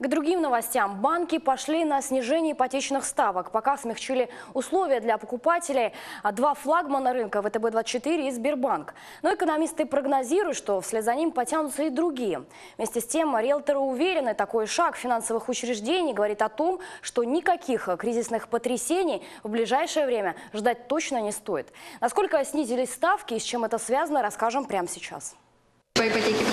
К другим новостям. Банки пошли на снижение ипотечных ставок. Пока смягчили условия для покупателей два флагмана рынка ВТБ-24 и Сбербанк. Но экономисты прогнозируют, что вслед за ним потянутся и другие. Вместе с тем, риэлторы уверены, такой шаг финансовых учреждений говорит о том, что никаких кризисных потрясений в ближайшее время ждать точно не стоит. Насколько снизились ставки и с чем это связано, расскажем прямо сейчас. По ипотеке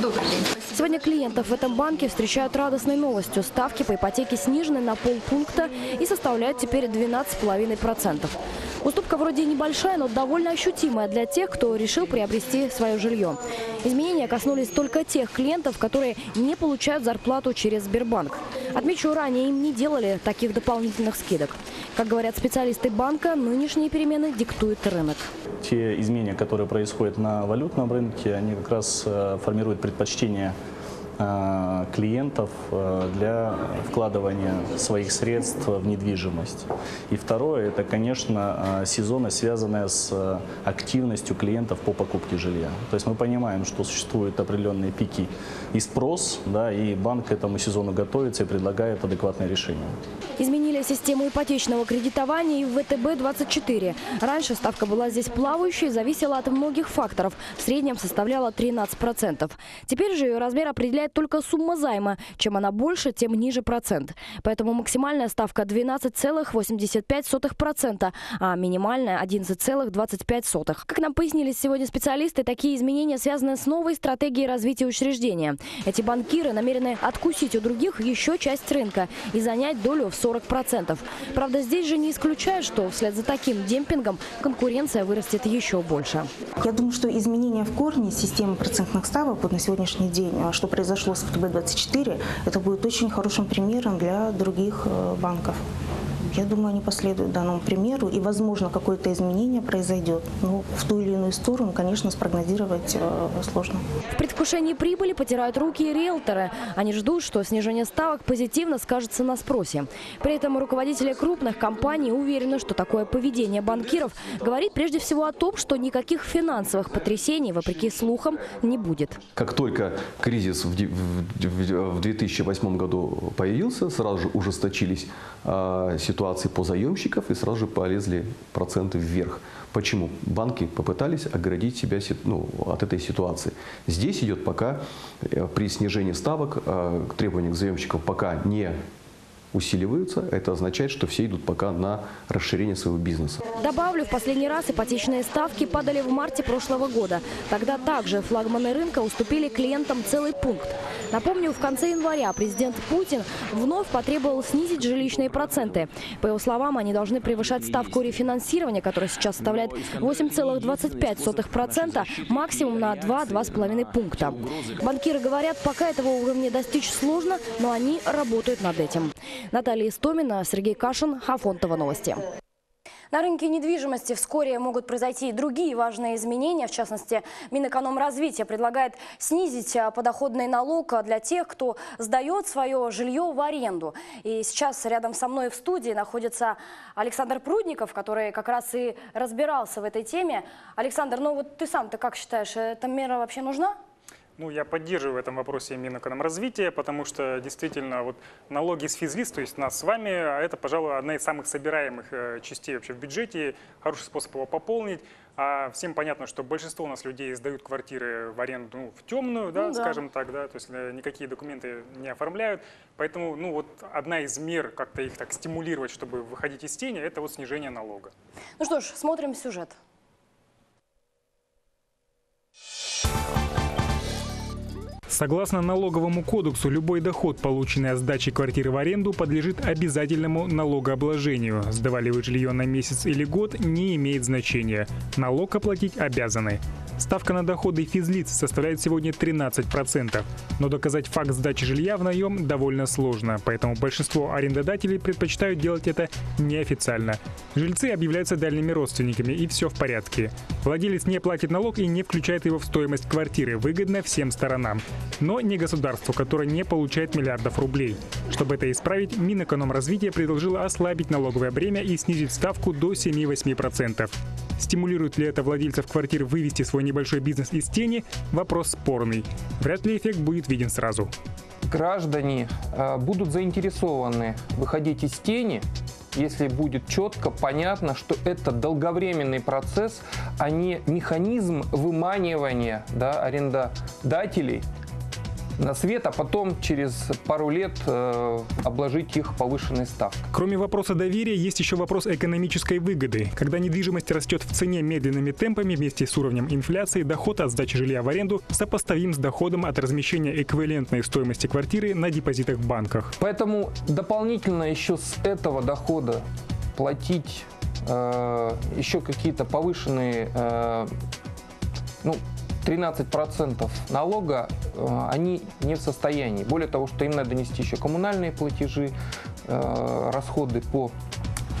Добрый день. Сегодня клиентов в этом банке встречают радостной новостью. Ставки по ипотеке снижены на полпункта и составляют теперь 12,5%. Уступка вроде небольшая, но довольно ощутимая для тех, кто решил приобрести свое жилье. Изменения коснулись только тех клиентов, которые не получают зарплату через Сбербанк. Отмечу, ранее им не делали таких дополнительных скидок. Как говорят специалисты банка, нынешние перемены диктует рынок. Те изменения, которые происходят на валютном рынке, они как раз э, формируют предпочтение э, клиентов э, для вкладывания своих средств в недвижимость. И второе, это, конечно, сезонность, связанная с активностью клиентов по покупке жилья. То есть мы понимаем, что существуют определенные пики и спрос, да, и банк к этому сезону готовится и предлагает адекватное решение. Изменили систему ипотечного кредитования и в ВТБ-24. Раньше ставка была здесь плавающей, зависела от многих факторов. В среднем составляла 13%. Теперь же ее размер определяет только сумма займа. Чем она больше, тем ниже процент. Поэтому максимальная ставка 12,85%, а минимальная 11,25%. Как нам пояснили сегодня специалисты, такие изменения связаны с новой стратегией развития учреждения. Эти банкиры намерены откусить у других еще часть рынка и занять долю в 40%. Правда, здесь же не исключают, что вслед за таким демпингом конкуренция вырастет еще больше. Я думаю, что изменения в корне системы процентных ставок вот на сегодняшний день, а, что произошло с ФТБ-24, это будет очень хорошим примером для других э, банков. Я думаю, они последуют данному примеру, и, возможно, какое-то изменение произойдет. Но в ту или иную сторону, конечно, спрогнозировать э, сложно. В предвкушении прибыли потирают руки и риэлторы. Они ждут, что снижение ставок позитивно скажется на спросе. При этом руководители крупных компаний уверены, что такое поведение банкиров говорит прежде всего о том, что никаких финансовых потрясений, вопреки слухам, не будет. Как только кризис в 2008 году появился, сразу же ужесточились а, ситуации ситуации по заемщиков и сразу же полезли проценты вверх. Почему? Банки попытались оградить себя ну, от этой ситуации. Здесь идет пока э, при снижении ставок э, требования к заемщикам пока не усиливаются, это означает, что все идут пока на расширение своего бизнеса. Добавлю, в последний раз ипотечные ставки падали в марте прошлого года. Тогда также флагманы рынка уступили клиентам целый пункт. Напомню, в конце января президент Путин вновь потребовал снизить жилищные проценты. По его словам, они должны превышать ставку рефинансирования, которая сейчас составляет 8,25%, максимум на 2-2,5 пункта. Банкиры говорят, пока этого уровня достичь сложно, но они работают над этим. Наталья Истомина, Сергей Кашин, Хафонтова новости. На рынке недвижимости вскоре могут произойти и другие важные изменения. В частности, Минэкономразвитие предлагает снизить а, подоходный налог для тех, кто сдает свое жилье в аренду. И сейчас рядом со мной в студии находится Александр Прудников, который как раз и разбирался в этой теме. Александр, ну вот ты сам-то как считаешь, эта мера вообще нужна? Ну, я поддерживаю в этом вопросе Минэкономразвития, потому что действительно вот налоги с физлиц, то есть нас с вами, а это, пожалуй, одна из самых собираемых э, частей вообще в бюджете, хороший способ его пополнить. А всем понятно, что большинство у нас людей сдают квартиры в аренду ну, в темную, да, ну, да. скажем так, да, то есть э, никакие документы не оформляют. Поэтому, ну вот одна из мер как-то их так стимулировать, чтобы выходить из тени, это вот снижение налога. Ну что ж, смотрим сюжет. Согласно налоговому кодексу, любой доход, полученный от сдачи квартиры в аренду, подлежит обязательному налогообложению. Сдавали вы жилье на месяц или год, не имеет значения. Налог оплатить обязаны. Ставка на доходы физлиц составляет сегодня 13%. Но доказать факт сдачи жилья в наем довольно сложно, поэтому большинство арендодателей предпочитают делать это неофициально. Жильцы объявляются дальними родственниками, и все в порядке. Владелец не платит налог и не включает его в стоимость квартиры, выгодно всем сторонам. Но не государству, которое не получает миллиардов рублей. Чтобы это исправить, Минэкономразвитие предложило ослабить налоговое бремя и снизить ставку до 7-8%. Стимулирует ли это владельцев квартир вывести свой небольшой бизнес из тени – вопрос спорный. Вряд ли эффект будет виден сразу. Граждане э, будут заинтересованы выходить из тени, если будет четко понятно, что это долговременный процесс, а не механизм выманивания да, арендодателей на свет, а потом через пару лет э, обложить их повышенной ставкой. Кроме вопроса доверия, есть еще вопрос экономической выгоды. Когда недвижимость растет в цене медленными темпами вместе с уровнем инфляции, доход от сдачи жилья в аренду сопоставим с доходом от размещения эквивалентной стоимости квартиры на депозитах в банках. Поэтому дополнительно еще с этого дохода платить э, еще какие-то повышенные э, ну, 13% налога э, они не в состоянии. Более того, что им надо нести еще коммунальные платежи, э, расходы по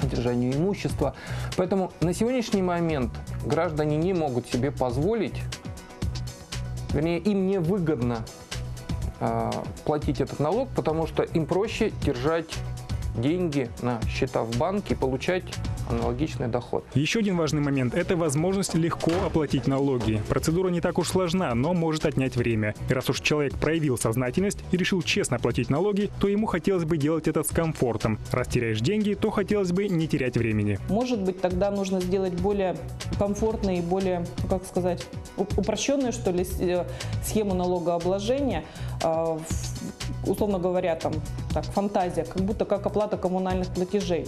содержанию имущества. Поэтому на сегодняшний момент граждане не могут себе позволить, вернее, им не выгодно э, платить этот налог, потому что им проще держать деньги на счета в банке получать аналогичный доход. Еще один важный момент – это возможность легко оплатить налоги. Процедура не так уж сложна, но может отнять время. И раз уж человек проявил сознательность и решил честно платить налоги, то ему хотелось бы делать это с комфортом. Раз теряешь деньги, то хотелось бы не терять времени. Может быть, тогда нужно сделать более комфортную и более, как сказать, упрощенную, что ли, э, схему налогообложения. А, условно говоря, там, так, фантазия, как будто как оплата коммунальных платежей.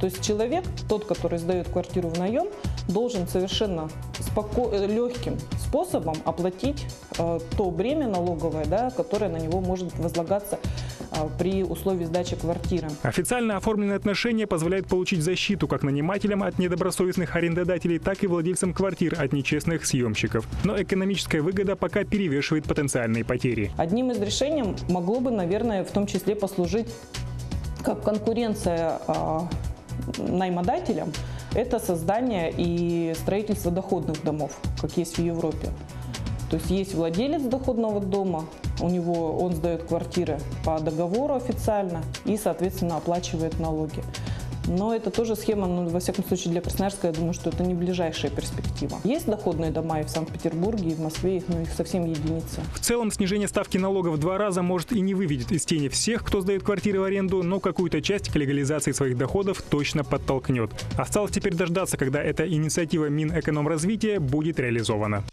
То есть человек, тот, который сдает квартиру в наем, должен совершенно споко... Э, легким способом оплатить э, то бремя налоговое, да, которое на него может возлагаться э, при условии сдачи квартиры. Официально оформленные отношения позволяют получить защиту как нанимателям от недобросовестных арендодателей, так и владельцам квартир от нечестных съемщиков. Но экономическая выгода пока перевешивает потенциальные потери. Одним из решений могло бы, наверное, в том числе послужить как конкуренция а, наймодателям, это создание и строительство доходных домов, как есть в Европе. То есть есть владелец доходного дома, у него он сдает квартиры по договору официально и, соответственно, оплачивает налоги. Но это тоже схема, ну, во всяком случае, для Красноярска, я думаю, что это не ближайшая перспектива. Есть доходные дома и в Санкт-Петербурге, и в Москве, но их совсем единицы. В целом, снижение ставки налогов в два раза может и не выведет из тени всех, кто сдает квартиры в аренду, но какую-то часть к легализации своих доходов точно подтолкнет. Осталось теперь дождаться, когда эта инициатива Минэкономразвития будет реализована.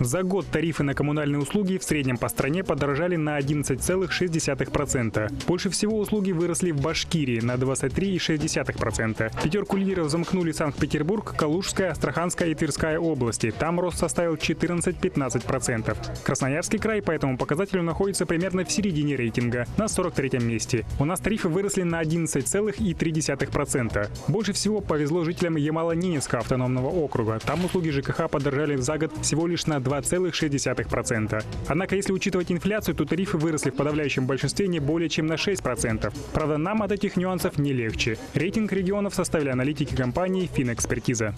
За год тарифы на коммунальные услуги в среднем по стране подорожали на 11,6%. Больше всего услуги выросли в Башкирии на 23,6%. Пятерку лидеров замкнули Санкт-Петербург, Калужская, Астраханская и Тверская области. Там рост составил 14-15%. Красноярский край по этому показателю находится примерно в середине рейтинга, на 43-м месте. У нас тарифы выросли на 11,3%. Больше всего повезло жителям Ямало-Ненецкого автономного округа. Там услуги ЖКХ подорожали за год всего лишь на 2,6%. Однако, если учитывать инфляцию, то тарифы выросли в подавляющем большинстве не более чем на 6%. Правда, нам от этих нюансов не легче. Рейтинг регионов составили аналитики компании «Финэкспертиза».